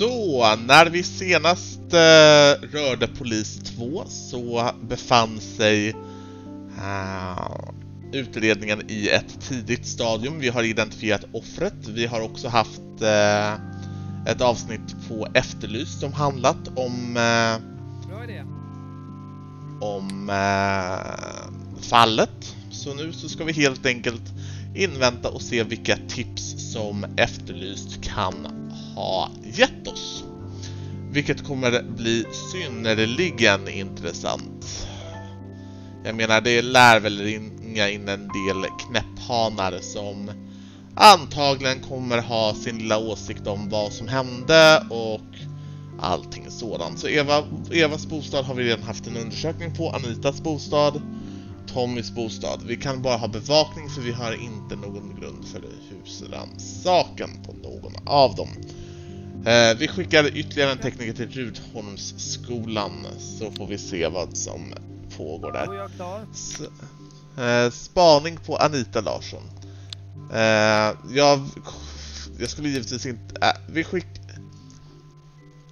Så, när vi senast eh, rörde Polis 2 så befann sig eh, utredningen i ett tidigt stadium. Vi har identifierat offret. Vi har också haft eh, ett avsnitt på Efterlyst som handlat om eh, om eh, fallet. Så nu så ska vi helt enkelt invänta och se vilka tips som Efterlyst kan ha gett oss. Vilket kommer bli synnerligen intressant. Jag menar, det lär väl ringa in en del knäpphanar som antagligen kommer ha sin lilla åsikt om vad som hände och allting sådant. Så Eva, Evas bostad har vi redan haft en undersökning på, Anitas bostad, Tommys bostad. Vi kan bara ha bevakning för vi har inte någon grund för husrannsakan på någon av dem. Eh, vi skickar ytterligare en tekniker till Rudholmsskolan så får vi se vad som pågår där. S eh, spaning på Anita Larsson. Eh, jag, jag skulle givetvis inte... Äh, vi skick...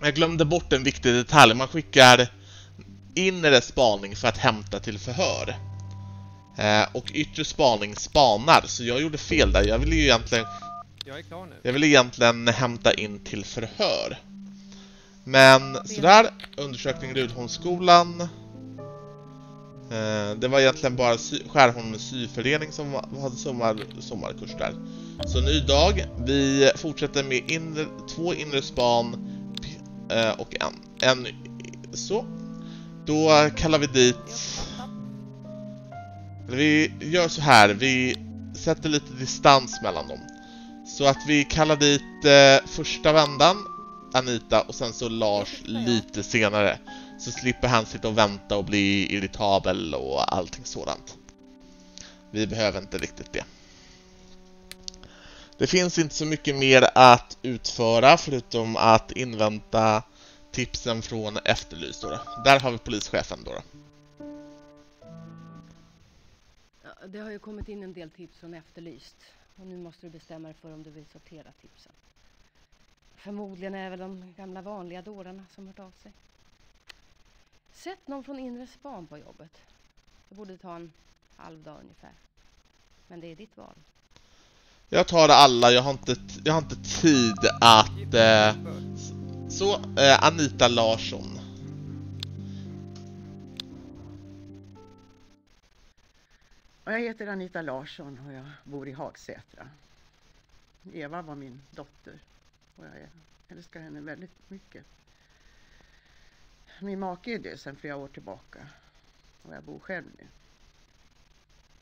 Jag glömde bort en viktig detalj. Man skickar inre spaning för att hämta till förhör. Eh, och yttre spaning spanar, så jag gjorde fel där. Jag ville ju egentligen, Jag är klar nu. jag ville egentligen hämta in till förhör. Men sådär, undersökning Rudholmsskolan. Eh, det var egentligen bara sy Skärholmens syförening som hade sommar, sommarkurs där. Så ny dag. Vi fortsätter med inre, två inre span eh, och en, en så. Då kallar vi dit Vi gör så här, vi sätter lite distans mellan dem. Så att vi kallar dit eh, första vändan, Anita, och sen så Lars lite senare. Så slipper han sitta och vänta och bli irritabel och allting sådant. Vi behöver inte riktigt det. Det finns inte så mycket mer att utföra förutom att invänta tipsen från Efterlyst. Då. Där har vi polischefen då. då. Ja, Det har ju kommit in en del tips från Efterlyst. Och nu måste du bestämma dig för om du vill sortera tipsen. Förmodligen är det väl de gamla vanliga dårarna som hört av sig. Sätt någon från inre span på jobbet. Det borde ta en halv dag ungefär. Men det är ditt val. Jag tar alla, jag har inte, jag har inte tid att... Eh, så, eh, Anita Larsson. Jag heter Anita Larsson och jag bor i Hagsätra. Eva var min dotter och jag älskar henne väldigt mycket. Min make är död sedan flera år tillbaka och jag bor själv nu.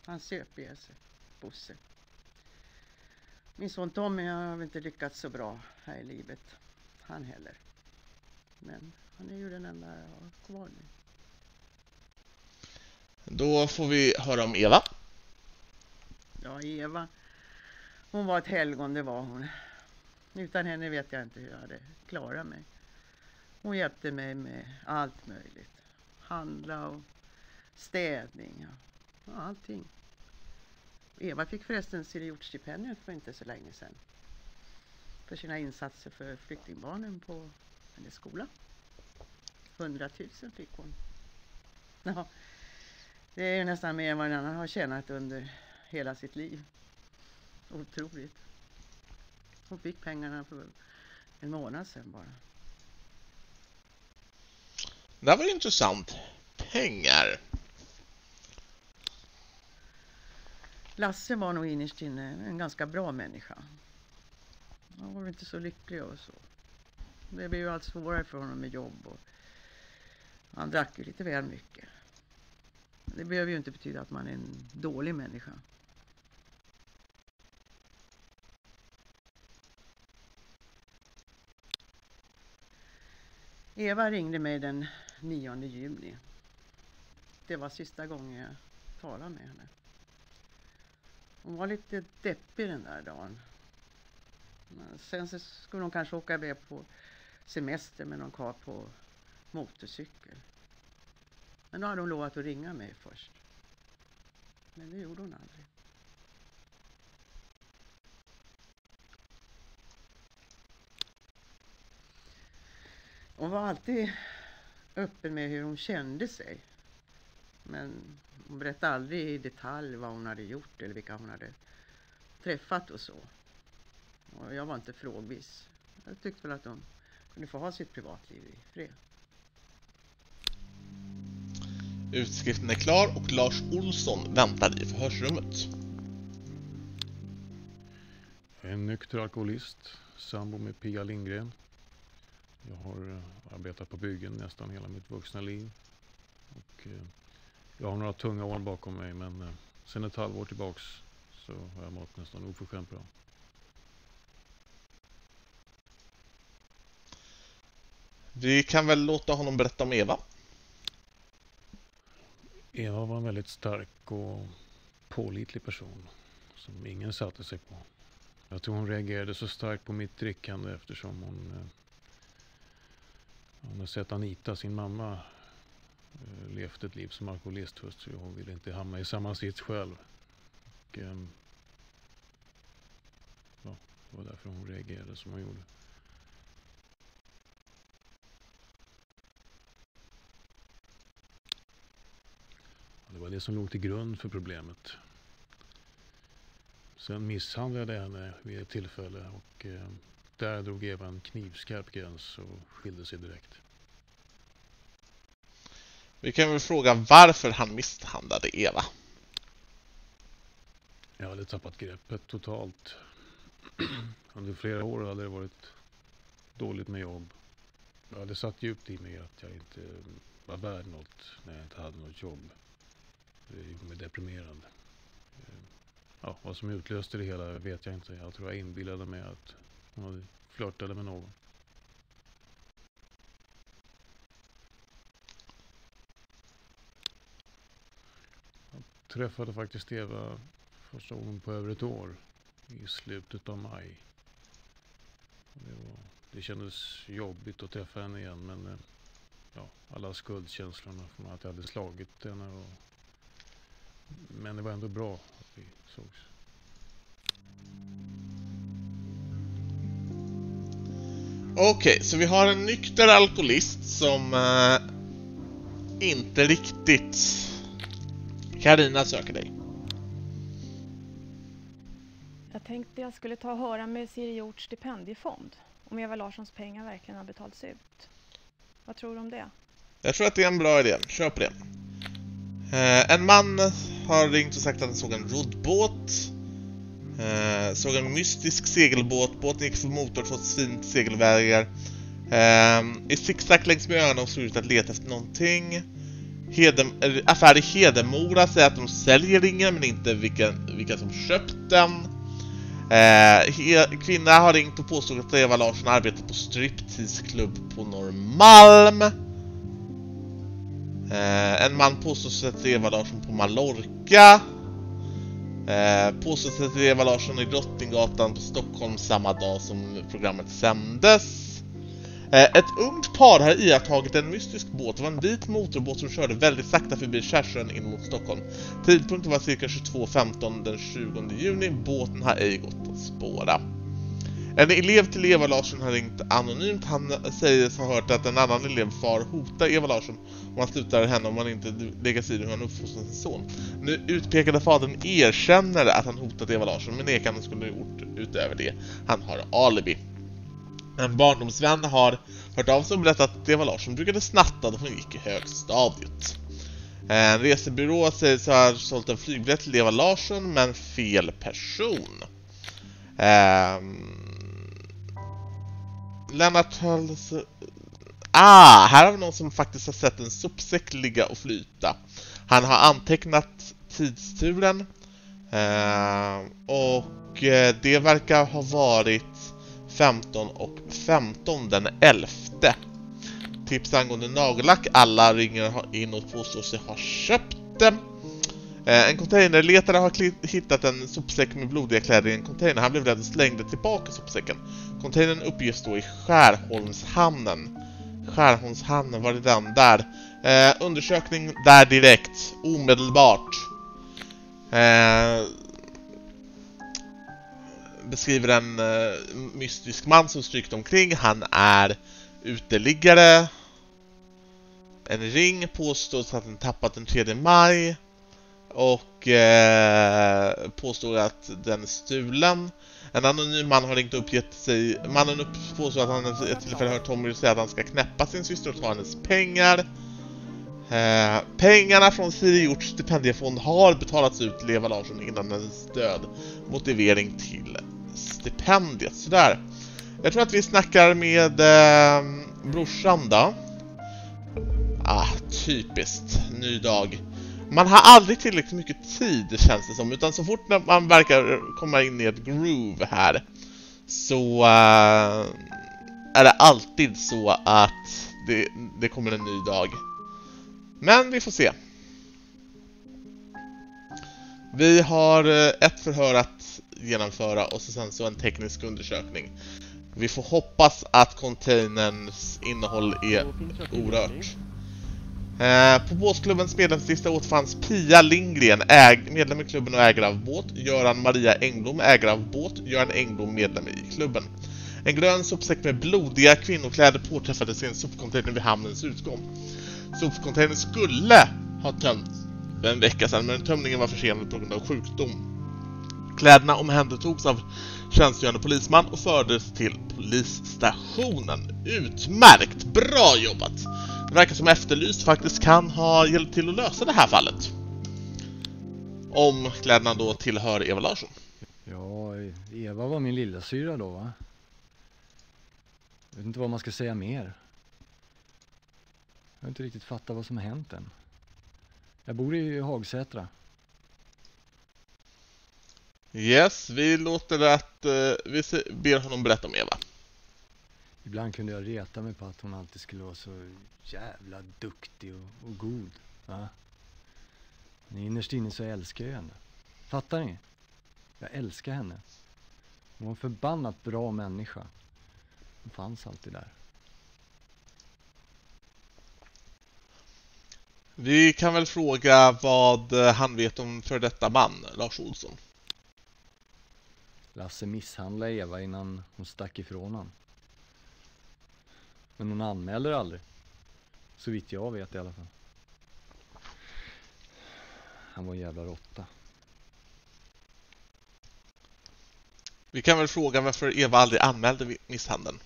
Han söp ihjäl sig, Bosse. Min son Tommy har väl inte lyckats så bra här i livet, han heller. Men han är ju den enda jag har kvar nu. Då får vi höra om Eva. Ja, Eva. Hon var ett helgon, det var hon. Utan henne vet jag inte hur jag hade klarat mig. Hon hjälpte mig med allt möjligt. Handla och städning och ja, allting. Eva fick förresten Siriortstipendiet för inte så länge sedan. För sina insatser för flyktingbarnen på hennes skola. 100 000 fick hon. Ja, det är ju nästan mer än vad en annan har tjänat under hela sitt liv. Otroligt. Hon fick pengarna för en månad sedan bara. Det här var intressant. Pengar. Lasse var nog innerst inne en ganska bra människa. Han var inte så lycklig och så. Det blev ju allt svårare för honom med jobb och han drack ju lite väl mycket. Det behöver ju inte betyda att man är en dålig människa. Eva ringde mig den 9 juni. Det var sista gången jag talade med henne. Hon var lite deppig den där dagen. Men Sen så skulle hon kanske åka iväg på semester med någon karl på motorcykel. Men då hade hon lovat att ringa mig först. Men det gjorde hon aldrig. Hon var alltid öppen med hur hon kände sig. Men hon berättade aldrig i detalj vad hon hade gjort eller vilka hon hade träffat och så. Och jag var inte frågvis. Jag tyckte väl att hon kunde få ha sitt privatliv i fred. Utskriften är klar och Lars Olsson väntar i förhörsrummet. En nykter alkoholist, sambo med Pia Lindgren. Jag har eh, arbetat på byggen nästan hela mitt vuxna liv. Och, eh, jag har några tunga år bakom mig men eh, sen ett halvår tillbaks så har jag mått nästan oförskämt bra. Vi kan väl låta honom berätta om Eva. Eva var en väldigt stark och pålitlig person som ingen satte sig på. Jag tror hon reagerade så starkt på mitt drickande eftersom hon, hon har sett Anita, sin mamma, eh, levt ett liv som alkoholisthustru och hon ville inte hamna i samma sits själv. Och, ehm, ja, det var därför hon reagerade som hon gjorde. Det var det som låg till grund för problemet. Sen misshandlade jag henne vid ett tillfälle och eh, där drog Eva en knivskarp gräns och skilde sig direkt. Vi kan väl fråga varför han misshandlade Eva. Jag hade tappat greppet totalt. Under flera år hade det varit dåligt med jobb. Jag hade satt djupt i mig att jag inte var värd något när jag inte hade något jobb. Det gjorde mig deprimerad. Ja, vad som utlöste det hela vet jag inte. Jag tror jag inbillade mig att hon hade flörtade med någon. Jag träffade faktiskt Eva första gången på över ett år. I slutet av maj. Det, var, det kändes jobbigt att träffa henne igen men eh, ja, alla skuldkänslorna från att jag hade slagit henne. Och, men det var ändå bra att vi sågs. Okej, så vi har en nykter alkoholist som eh, inte riktigt... Karina söker dig. Jag tänkte jag skulle ta och höra med Siri Hjorts stipendiefond om Eva Larssons pengar verkligen har betalats ut. Vad tror du om det? Jag tror att det är en bra idé. Kör på det. Eh, en man har ringt och sagt att han såg en roddbåt. Eh, såg en mystisk segelbåt. Båten gick för motor trots fint segelvägar. Eh, I zigzag längs med öarna och såg ut att leta efter någonting. Hedem, äh, affär i Hedemora säger att de säljer ringen men inte vilka, vilka som köpt den. Eh, he, kvinna har ringt och påstått att Eva Larsson arbetar på Stripteaseklubb på Norrmalm. Eh, en man påstås att Eva Larsson på Mallorca. Eh, påstås att Eva Larsson i Drottninggatan på Stockholm samma dag som programmet sändes. Eh, ett ungt par har iakttagit en mystisk båt. Det var en vit motorbåt som körde väldigt sakta förbi Kärsön in mot Stockholm. Tidpunkten var cirka 22.15 den 20 juni. Båten har ej gått att spåra. En elev till Eva Larsson har ringt anonymt. Han säger sig ha hört att en annan elev far hotar Eva Larsson om han slutar henne om han inte lägger sig i hur han uppfostrar sin son. Nu utpekade fadern erkänner att han hotat Eva Larsson men nekande skulle gjort utöver det. Han har alibi. En barndomsvän har hört av sig och berättat att Eva Larsson brukade snatta då hon gick i högstadiet. En resebyrå säger sig ha sålt en flygbiljett till Eva Larsson men fel person. Um, Lennart Hölls... Eh, ah, här har vi någon som faktiskt har sett en sopsäck ligga och flyta. Han har antecknat tidsturen. Eh, och eh, det verkar ha varit 15 och 15 den 11. Tips angående nagellack. Alla ringer in och påstår sig ha köpt den. Eh, en containerletare har hittat en sopsäck med blodiga kläder i en container. Han blev rädd och slängde tillbaka sopsäcken. Containern uppges stå i Skärholmshamnen. Skärholmshamnen, var det den? Där. Eh, undersökning där direkt. Omedelbart. Eh, beskriver en eh, mystisk man som strykt omkring. Han är uteliggare. En ring påstås att den tappat den 3 maj och eh, påstår att den är stulen. En anonym man har ringt och uppgett sig. Mannen upp påstår att han ett tillfälle hört Tommy säga att han ska knäppa sin syster och ta hennes pengar. Eh, pengarna från Siri Hjorts stipendiefond har betalats ut till Eva Larsson innan hennes död. Motivering till stipendiet. Sådär. Jag tror att vi snackar med eh, brorsan då. Ah, typiskt. Ny dag. Man har aldrig tillräckligt mycket tid känns det som, utan så fort man verkar komma in i ett groove här så uh, är det alltid så att det, det kommer en ny dag. Men vi får se. Vi har eh, ett förhör att genomföra och så sen så en teknisk undersökning. Vi får hoppas att containerns innehåll är orört. Eh, på båtklubbens medlemslista återfanns Pia Lindgren, äg, medlem i klubben och ägare av båt. Göran Maria Engblom, ägare av båt. Göran Engblom, medlem i klubben. En grön sopsäck med blodiga kvinnokläder påträffades i en sopcontainer vid hamnens utgång. Sopcontainern skulle ha tömts för en vecka sedan, men tömningen var försenad på grund av sjukdom. Kläderna omhändertogs av tjänstgörande polisman och fördes till polisstationen. Utmärkt! Bra jobbat! Det verkar som Efterlyst faktiskt kan ha hjälpt till att lösa det här fallet. Om kläderna då tillhör Eva Larsson. Ja, Eva var min lilla syra då va? Jag vet inte vad man ska säga mer. Jag har inte riktigt fattat vad som har hänt än. Jag bor i Hagsätra. Yes, vi låter att uh, vi ber honom berätta om Eva. Ibland kunde jag reta mig på att hon alltid skulle vara så jävla duktig och, och god. Va? Men innerst inne så älskar jag henne. Fattar ni? Jag älskar henne. Hon var en förbannat bra människa. Hon fanns alltid där. Vi kan väl fråga vad han vet om för detta man, Lars Olsson. Lasse misshandlade Eva innan hon stack ifrån honom. Men hon anmäler aldrig. Så vitt jag vet i alla fall. Han var en jävla råtta. Vi kan väl fråga varför Eva aldrig anmälde misshandeln.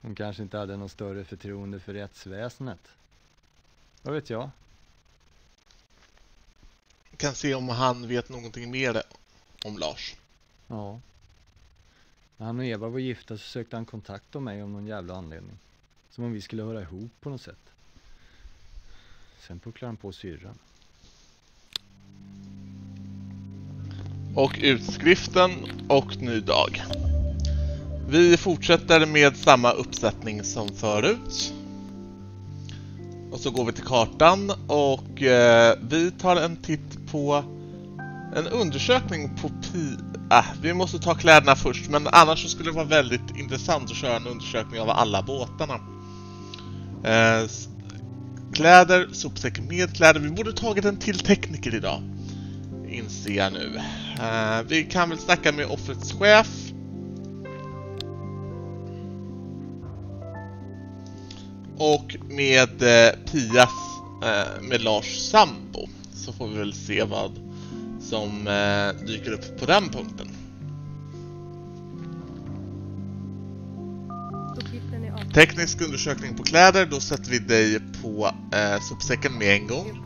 Hon kanske inte hade någon större förtroende för rättsväsendet. Vad vet jag? Vi kan se om han vet någonting mer om Lars. Ja. När han och Eva var gifta så sökte han kontakt med mig om någon jävla anledning. Som om vi skulle höra ihop på något sätt. Sen pucklade han på syrran. Och utskriften och ny dag. Vi fortsätter med samma uppsättning som förut. Och så går vi till kartan och eh, vi tar en titt på en undersökning på Pi Ah, vi måste ta kläderna först, men annars så skulle det vara väldigt intressant att köra en undersökning av alla båtarna. Eh, kläder, sopsäck med kläder. Vi borde tagit en till tekniker idag. Inser jag nu. Eh, vi kan väl snacka med offrets chef. Och med eh, Pias, eh, med Lars sambo. Så får vi väl se vad som eh, dyker upp på den punkten. Teknisk undersökning på kläder, då sätter vi dig på eh, sopsäcken med en gång.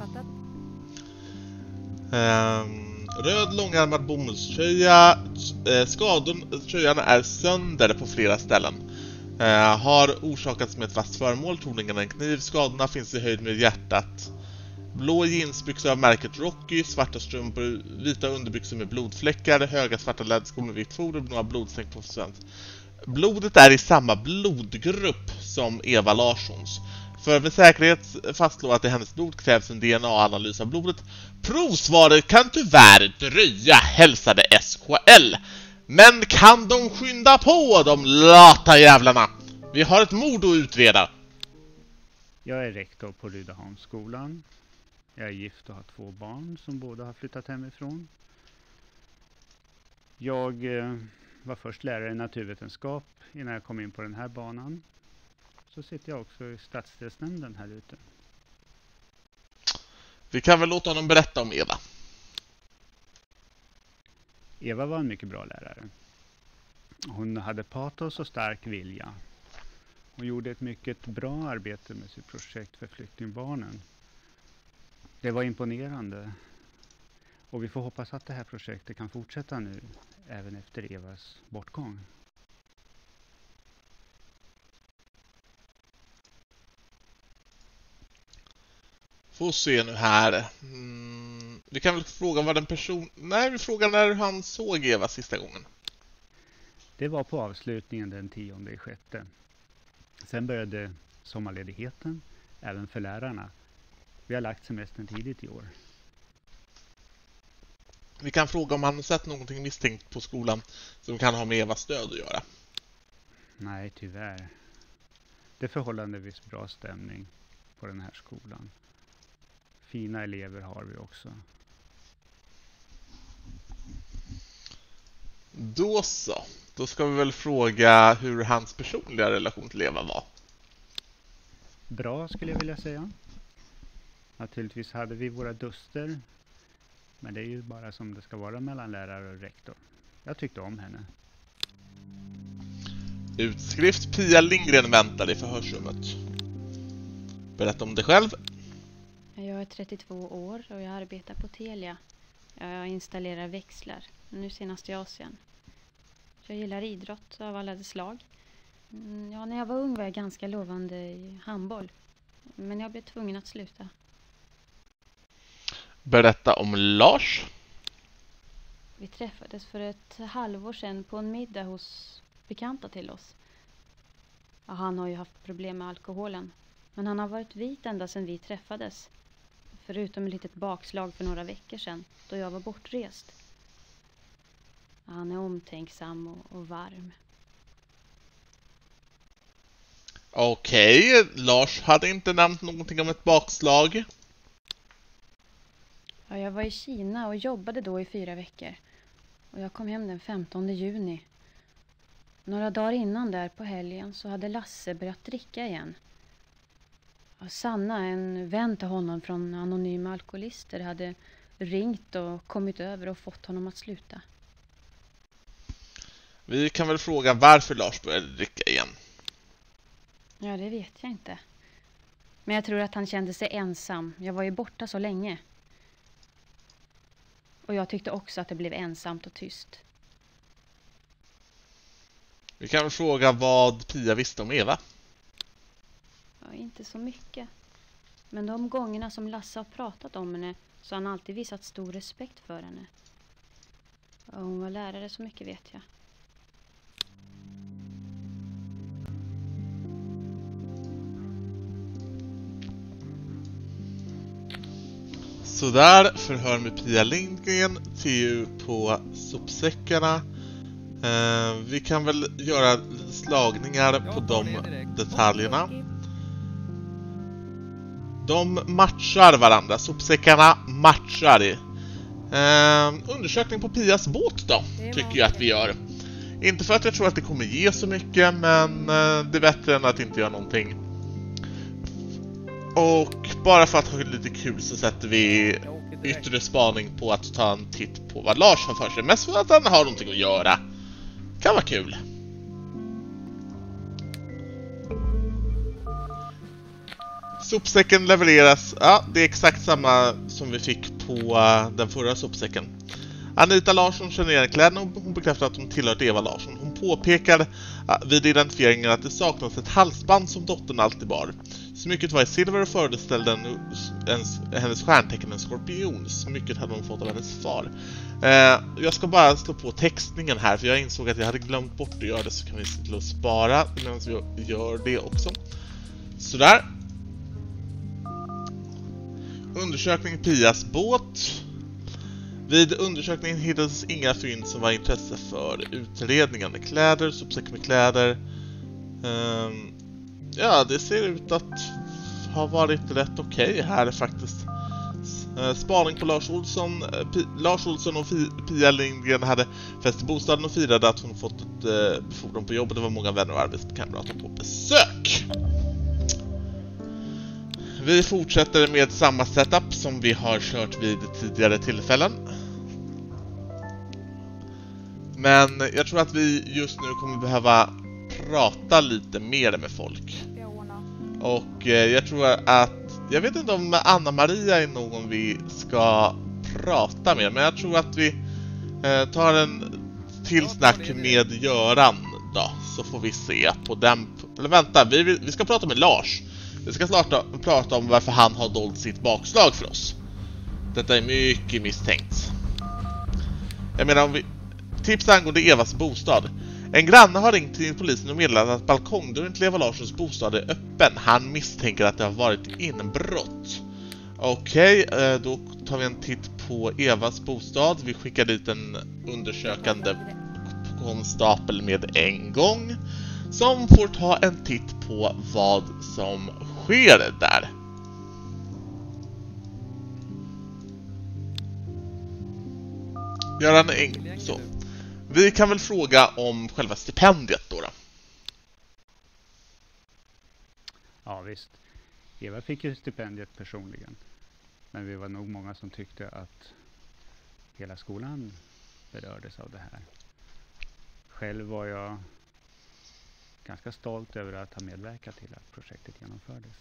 Um, röd långärmad bomullströja. Eh, skador, tröjan är sönder på flera ställen. Eh, har orsakats med ett fast föremål, troligen en kniv. Skadorna finns i höjd med hjärtat. Blå jeansbyxor av märket Rocky, svarta strumpor, vita underbyxor med blodfläckar, höga svarta läderskor med vitt foder, några blodstänk på svensk. Blodet är i samma blodgrupp som Eva Larssons. För att med säkerhet fastslå att det hennes blod krävs en DNA-analys av blodet. Provsvaret kan tyvärr dröja, hälsade SKL. Men kan de skynda på, de lata jävlarna? Vi har ett mord att utreda. Jag är rektor på Rydaholmsskolan. Jag är gift och har två barn som båda har flyttat hemifrån. Jag eh, var först lärare i naturvetenskap innan jag kom in på den här banan. Så sitter jag också i stadsdelsnämnden här ute. Vi kan väl låta honom berätta om Eva. Eva var en mycket bra lärare. Hon hade patos och stark vilja. Hon gjorde ett mycket bra arbete med sitt projekt för flyktingbarnen. Det var imponerande. Och vi får hoppas att det här projektet kan fortsätta nu, även efter Evas bortgång. Får se nu här. Mm, vi kan väl fråga vad den person... Nej, vi frågar när han såg Eva sista gången. Det var på avslutningen den tionde i sjätte. Sen började sommarledigheten, även för lärarna. Vi har lagt semestern tidigt i år. Vi kan fråga om han har sett någonting misstänkt på skolan som kan ha med Evas död att göra. Nej, tyvärr. Det är förhållandevis bra stämning på den här skolan. Fina elever har vi också. Då så. Då ska vi väl fråga hur hans personliga relation till Eva var. Bra skulle jag vilja säga. Naturligtvis hade vi våra duster. Men det är ju bara som det ska vara mellan lärare och rektor. Jag tyckte om henne. Utskrift Pia Lindgren väntar i förhörsrummet. Berätta om dig själv. Jag är 32 år och jag arbetar på Telia. Jag installerar växlar, nu senast i Asien. Jag gillar idrott av alla dess slag. Mm, Ja, när jag var ung var jag ganska lovande i handboll. Men jag blev tvungen att sluta. Berätta om Lars. Vi träffades för ett halvår sedan på en middag hos bekanta till oss. Ja, han har ju haft problem med alkoholen. Men han har varit vit ända sedan vi träffades. Förutom ett litet bakslag för några veckor sedan då jag var bortrest. Ja, Han är omtänksam och, och varm. Okej, Lars hade inte nämnt någonting om ett bakslag. Ja, jag var i Kina och jobbade då i fyra veckor. Och jag kom hem den 15 juni. Några dagar innan där på helgen så hade Lasse börjat dricka igen. Ja, Sanna, en vän till honom från Anonyma Alkoholister, hade ringt och kommit över och fått honom att sluta. Vi kan väl fråga varför Lars började dricka igen. Ja, det vet jag inte. Men jag tror att han kände sig ensam. Jag var ju borta så länge. Och jag tyckte också att det blev ensamt och tyst. Vi kan fråga vad Pia visste om Eva. Ja, inte så mycket. Men de gångerna som Lasse har pratat om henne så har han alltid visat stor respekt för henne. Ja, hon var lärare så mycket vet jag. Sådär, förhör med Pia Lindgren, TU på sopsäckarna. Eh, vi kan väl göra slagningar på de detaljerna. De matchar varandra, sopsäckarna matchar. Eh, undersökning på Pias båt då, tycker jag att vi gör. Inte för att jag tror att det kommer ge så mycket, men eh, det är bättre än att inte göra någonting. Och bara för att ha lite kul så sätter vi yttre spaning på att ta en titt på vad Lars har för sig. Mest för att han har någonting att göra. Kan vara kul. Sopsäcken levereras, ja det är exakt samma som vi fick på uh, den förra sopsäcken. Anita Larsson känner igen kläderna och hon bekräftar att hon tillhör Eva Larsson. Hon påpekar uh, vid identifieringen att det saknas ett halsband som dottern alltid bar. Smycket var i silver och föreställde en, en, hennes stjärntecken en skorpion. Smycket hade hon fått av hennes far. Eh, jag ska bara slå på textningen här för jag insåg att jag hade glömt bort att göra det så kan vi se till att spara medan vi gör det också. Sådär. Undersökning Pias båt. Vid undersökningen hittades inga fynd som var intresse för utredningen. Kläder, sopsäck med kläder. Ehm, ja, det ser ut att ha varit rätt okej här faktiskt. Eh, spaning på Lars Olsson. Eh, P Lars Olsson och Fi Pia Lindgren hade fest i bostaden och firade att hon fått ett eh, befordran på jobbet. Det var många vänner och arbetskamrater på besök. Vi fortsätter med samma setup som vi har kört vid tidigare tillfällen. Men jag tror att vi just nu kommer behöva prata lite mer med folk. Och eh, jag tror att, jag vet inte om Anna-Maria är någon vi ska prata med, men jag tror att vi eh, tar en till snack med Göran då, så får vi se på den. Eller vänta, vi, vi ska prata med Lars. Vi ska starta, prata om varför han har dolt sitt bakslag för oss. Detta är mycket misstänkt. Jag menar om vi... Tips angående Evas bostad. Mm. En granne har ringt till polisen och meddelat att balkongdörren till Eva Larssons bostad är öppen. Han misstänker att det har varit inbrott. Okej, okay, då tar vi en titt på Evas bostad. Vi skickar dit en undersökande konstapel med en gång. Som får ta en titt på vad som sker där. Göran Eng... Så. Vi kan väl fråga om själva stipendiet då. då. Ja visst. Eva fick ju stipendiet personligen. Men vi var nog många som tyckte att hela skolan berördes av det här. Själv var jag ganska stolt över att ha medverkat till att projektet genomfördes.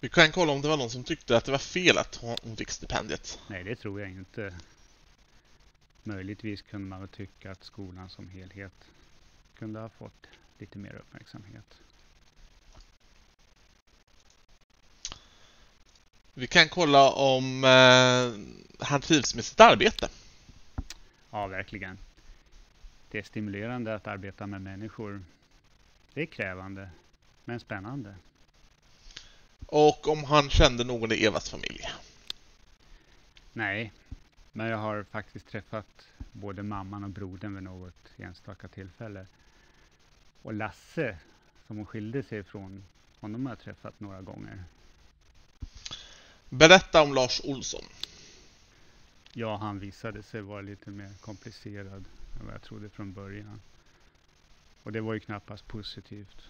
Vi kan kolla om det var någon som tyckte att det var fel att hon fick stipendiet. Nej, det tror jag inte. Möjligtvis kunde man väl tycka att skolan som helhet kunde ha fått lite mer uppmärksamhet. Vi kan kolla om eh, han trivs med sitt arbete. Ja, verkligen. Det är stimulerande att arbeta med människor. Det är krävande, men spännande. Och om han kände någon i Evas familj. Nej, men jag har faktiskt träffat både mamman och brodern vid något enstaka tillfälle. Och Lasse, som hon skilde sig ifrån, honom har jag träffat några gånger. Berätta om Lars Olsson. Ja, han visade sig vara lite mer komplicerad än vad jag trodde från början. Och det var ju knappast positivt.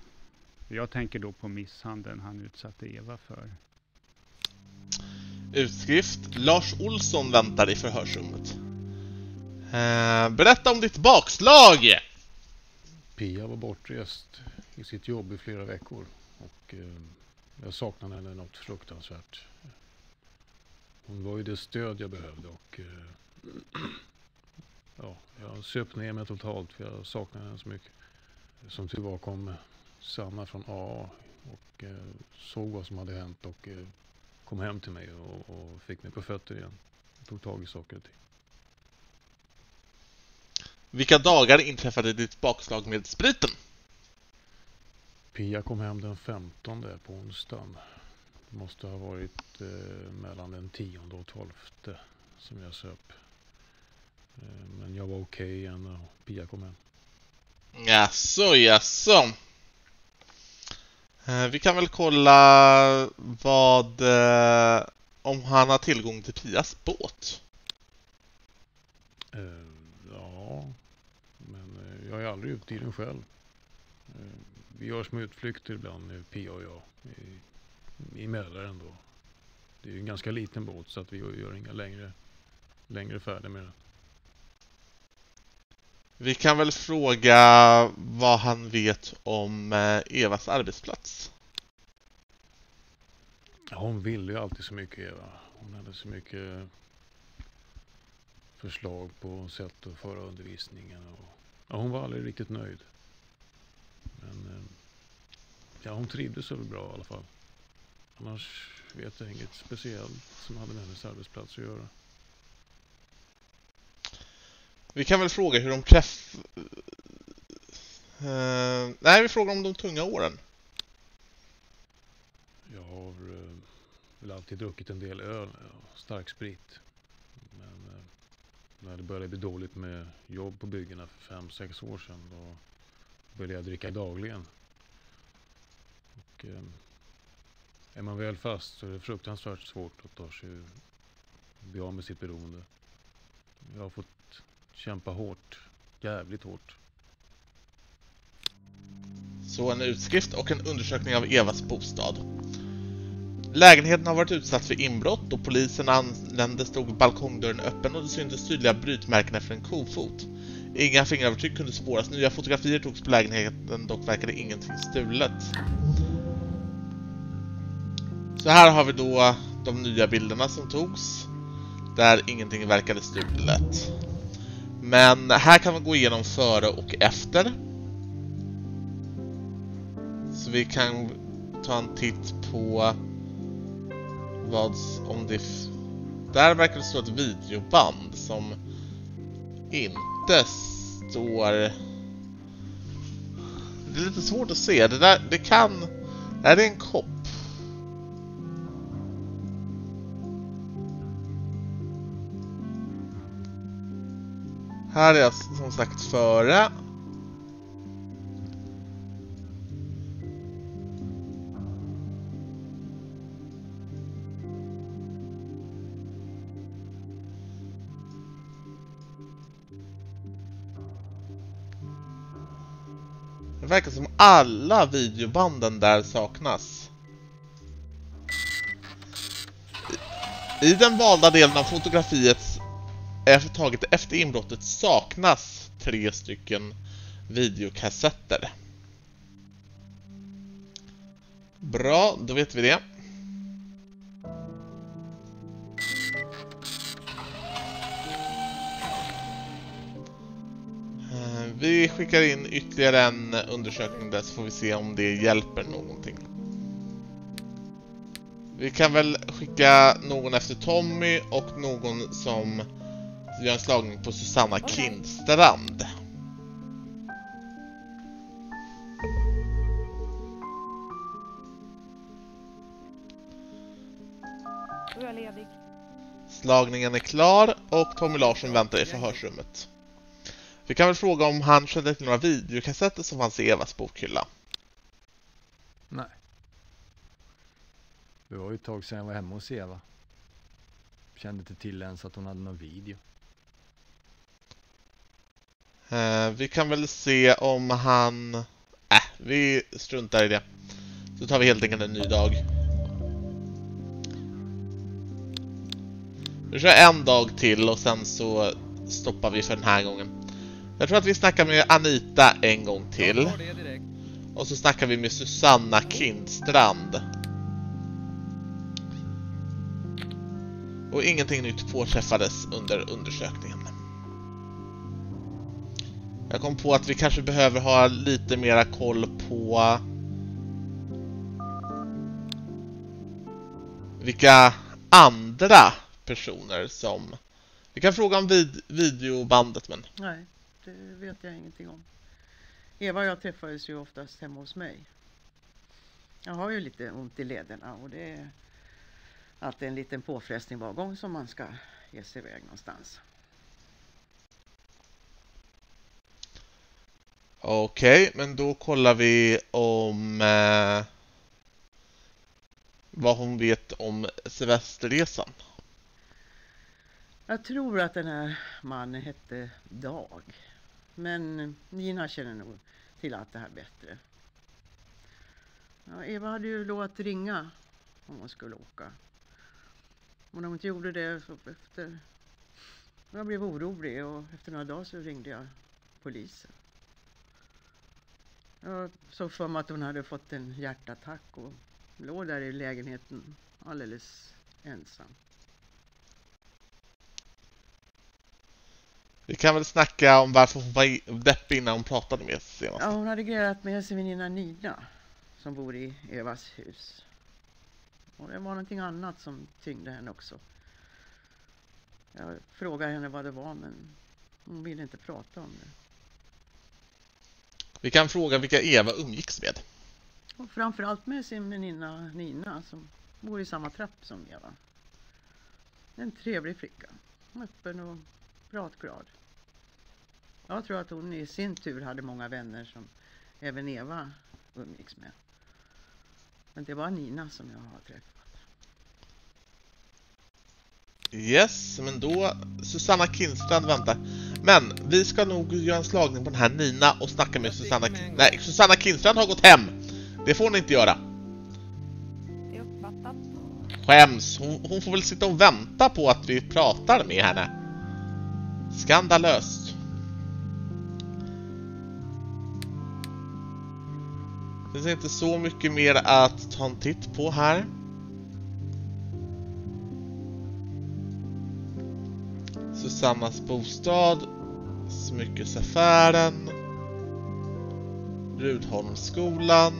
Jag tänker då på misshandeln han utsatte Eva för. Utskrift. Lars Olsson väntar i förhörsrummet. Eh, berätta om ditt bakslag! Pia var bortrest i sitt jobb i flera veckor och eh, jag saknade henne något fruktansvärt. Hon var ju det stöd jag behövde och eh, ja, jag söp ner mig totalt för jag saknade henne så mycket. Som tur var kom Sanna från AA och eh, såg vad som hade hänt och eh, kom hem till mig och, och fick mig på fötter igen. Tog tag i saker och ting. Vilka dagar inträffade ditt bakslag med spriten? Pia kom hem den 15 på onsdagen. Det måste ha varit eh, mellan den 10 och 12 som jag söp. Eh, men jag var okej igen och Pia kom hem. Jaså, jaså. Eh, vi kan väl kolla vad... Eh, om han har tillgång till Pias båt. Eh, ja, men eh, jag är aldrig ute i den själv. Eh, vi gör små utflykter ibland nu, Pia och jag, i, i Mälaren då. Det är ju en ganska liten båt så att vi gör inga längre, längre färder med den. Vi kan väl fråga vad han vet om eh, Evas arbetsplats. Hon ville ju alltid så mycket Eva. Hon hade så mycket förslag på sätt att föra undervisningen. Och, ja, hon var aldrig riktigt nöjd. Men eh, ja, hon trivdes väl bra i alla fall. Annars vet jag inget speciellt som hade med hennes arbetsplats att göra. Vi kan väl fråga hur de träff... Uh, nej, vi frågar om de tunga åren. Jag har uh, väl alltid druckit en del öl, ja, stark sprit. Men uh, när det började bli dåligt med jobb på byggena för fem sex år sedan då började jag dricka dagligen. Och, uh, är man väl fast så är det fruktansvärt svårt att ta sig bli av med sitt beroende. Jag har fått kämpa hårt, jävligt hårt. Så en utskrift och en undersökning av Evas bostad. Lägenheten har varit utsatt för inbrott och polisen anlände stod balkongdörren öppen och det syntes tydliga brytmärken efter en kofot. Inga fingeravtryck kunde spåras. Nya fotografier togs på lägenheten, dock verkade ingenting stulet. Så här har vi då de nya bilderna som togs, där ingenting verkade stulet. Men här kan vi gå igenom före och efter. Så vi kan ta en titt på vad om det... Där verkar det stå ett videoband som inte står... Det är lite svårt att se. Det där, det kan... Är det en kopp? Här är jag som sagt före. Det verkar som alla videobanden där saknas. I den valda delen av fotografiet taget efter inbrottet saknas tre stycken videokassetter. Bra, då vet vi det. Eh, vi skickar in ytterligare en undersökning där så får vi se om det hjälper någonting. Vi kan väl skicka någon efter Tommy och någon som gör en slagning på Susanna Kindstrand. Då är jag ledig. Slagningen är klar och Tommy Larsson väntar i förhörsrummet. Vi kan väl fråga om han kände till några videokassetter som fanns i Evas bokhylla. Nej. Det var ju ett tag sedan jag var hemma hos Eva. Kände inte till ens att hon hade någon video. Eh, vi kan väl se om han... Äh, vi struntar i det. Så tar vi helt enkelt en ny dag. Vi kör en dag till och sen så stoppar vi för den här gången. Jag tror att vi snackar med Anita en gång till. Och så snackar vi med Susanna Kindstrand. Och ingenting nytt påträffades under undersökningen. Jag kom på att vi kanske behöver ha lite mera koll på vilka andra personer som... Vi kan fråga om vid videobandet men... Nej, det vet jag ingenting om. Eva och jag träffades ju oftast hemma hos mig. Jag har ju lite ont i lederna och det är alltid en liten påfrestning var gång som man ska ge sig iväg någonstans. Okej, okay, men då kollar vi om eh, vad hon vet om semesterresan. Jag tror att den här mannen hette Dag. Men Nina känner nog till allt det här bättre. Ja, Eva hade ju lovat ringa om hon skulle åka. Men när hon inte gjorde det så efter... Jag blev orolig och efter några dagar så ringde jag polisen. Jag såg för mig att hon hade fått en hjärtattack och låg där i lägenheten alldeles ensam. Vi kan väl snacka om varför hon var deppig innan hon pratade med oss senast. Ja, hon hade grälat med sin väninna Nina som bor i Evas hus. Och det var någonting annat som tyngde henne också. Jag frågade henne vad det var men hon ville inte prata om det. Vi kan fråga vilka Eva umgicks med. Och framförallt med sin väninna Nina som bor i samma trapp som Eva. En trevlig flicka. Öppen och pratglad. Jag tror att hon i sin tur hade många vänner som även Eva umgicks med. Men det var Nina som jag har träffat. Yes, men då Susanna Kindstrand väntar. Men vi ska nog göra en slagning på den här Nina och snacka med Susanna. Nej, Susanna Kindstrand har gått hem. Det får hon inte göra. Skäms. Hon, hon får väl sitta och vänta på att vi pratar med henne. Skandalöst. Det finns inte så mycket mer att ta en titt på här. Susannas bostad, Smyckesaffären, Rudholmsskolan.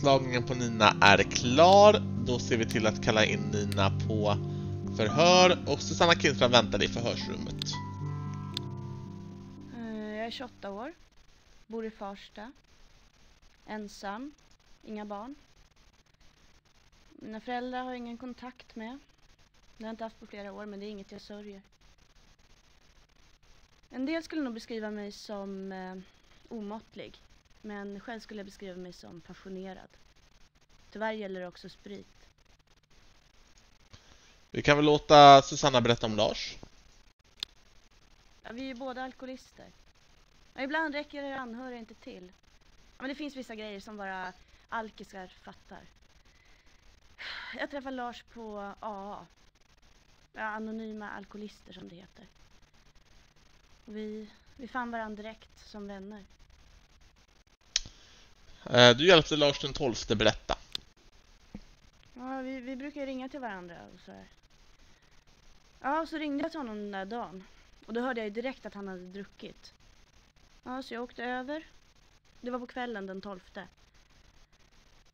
Slagningen på Nina är klar. Då ser vi till att kalla in Nina på förhör och Susanna Kindström väntar i förhörsrummet. Eh, jag är 28 år. Bor i Farsta. Ensam. Inga barn. Mina föräldrar har jag ingen kontakt med. Det har jag inte haft på flera år, men det är inget jag sörjer. En del skulle nog beskriva mig som eh, omåttlig. Men själv skulle jag beskriva mig som passionerad. Tyvärr gäller det också sprit. Vi kan väl låta Susanna berätta om Lars. Ja, vi är ju båda alkoholister. Och ibland räcker det anhöriga inte till. Men det finns vissa grejer som bara alkisar fattar. Jag träffade Lars på AA. Anonyma alkoholister som det heter. Vi, vi fann varandra direkt som vänner. Eh, Du hjälpte Lars den 12 berätta. Ja, vi, vi brukar ringa till varandra och så här. Ja, så ringde jag till honom den där dagen. Och då hörde jag direkt att han hade druckit. Ja, så jag åkte över. Det var på kvällen den 12.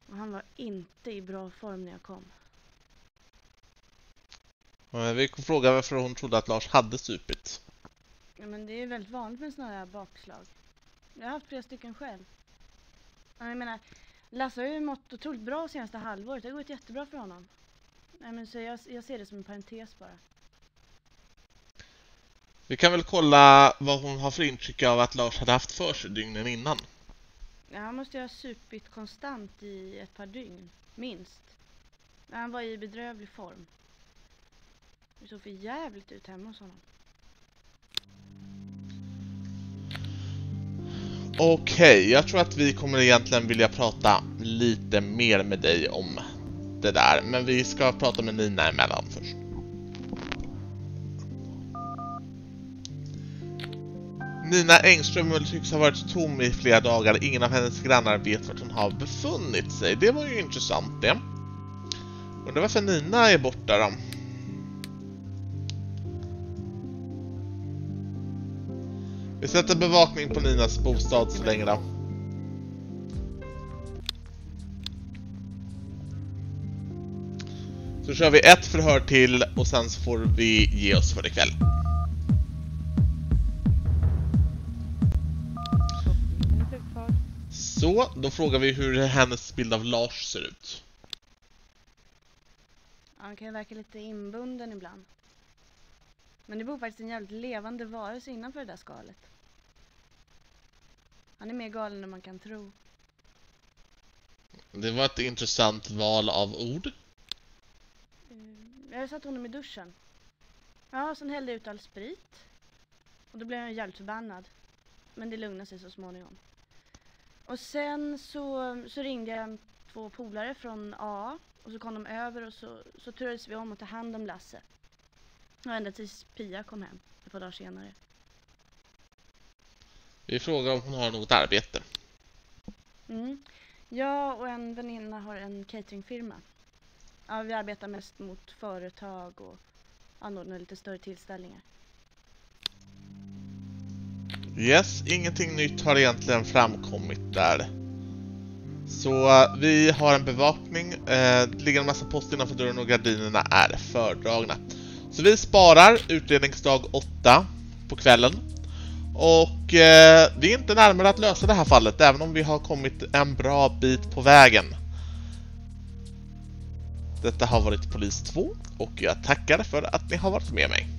Och han var inte i bra form när jag kom. Vi kom fråga varför hon trodde att Lars hade supit. Ja, men det är väldigt vanligt med sådana här bakslag. Jag har haft flera stycken själv. Ja, Jag menar, Lasse har ju mått otroligt bra senaste halvåret. Det har gått jättebra för honom. Nej, men så jag, jag ser det som en parentes bara. Vi kan väl kolla vad hon har för intryck av att Lars hade haft för sig dygnen innan. Han måste ju ha supit konstant i ett par dygn, minst. Han var i bedrövlig form. Det såg för jävligt ut hemma hos honom. Okej, jag tror att vi kommer egentligen vilja prata lite mer med dig om det där. Men vi ska prata med Nina emellan först. Nina Engström tycks ha varit tom i flera dagar. Ingen av hennes grannar vet vart hon har befunnit sig. Det var ju intressant det. Undrar varför Nina är borta då? Vi sätter bevakning på Ninas bostad så länge då. Så kör vi ett förhör till och sen så får vi ge oss för ikväll. Så, då frågar vi hur hennes bild av Lars ser ut. Ja, Han kan ju verka lite inbunden ibland. Men det bor faktiskt en jävligt levande varelse innanför det där skalet. Han är mer galen än man kan tro. Det var ett intressant val av ord. Eh, Jag satt honom i duschen. Ja, sen hällde jag ut all sprit. Och då blev han jävligt förbannad. Men det lugnade sig så småningom. Och sen så, så ringde jag två polare från A. Och så kom de över och så, så turades vi om att ta hand om Lasse. Och ända tills Pia kom hem ett par dagar senare. Vi frågar om hon har något arbete. Mm. Jag och en väninna har en cateringfirma. Ja, vi arbetar mest mot företag och anordnar lite större tillställningar. Yes, ingenting nytt har egentligen framkommit där. Så eh, vi har en bevakning, eh, det ligger en massa post innanför dörren och gardinerna är fördragna. Så vi sparar utredningsdag 8 på kvällen. Och eh, vi är inte närmare att lösa det här fallet, även om vi har kommit en bra bit på vägen. Detta har varit Polis 2 och jag tackar för att ni har varit med mig.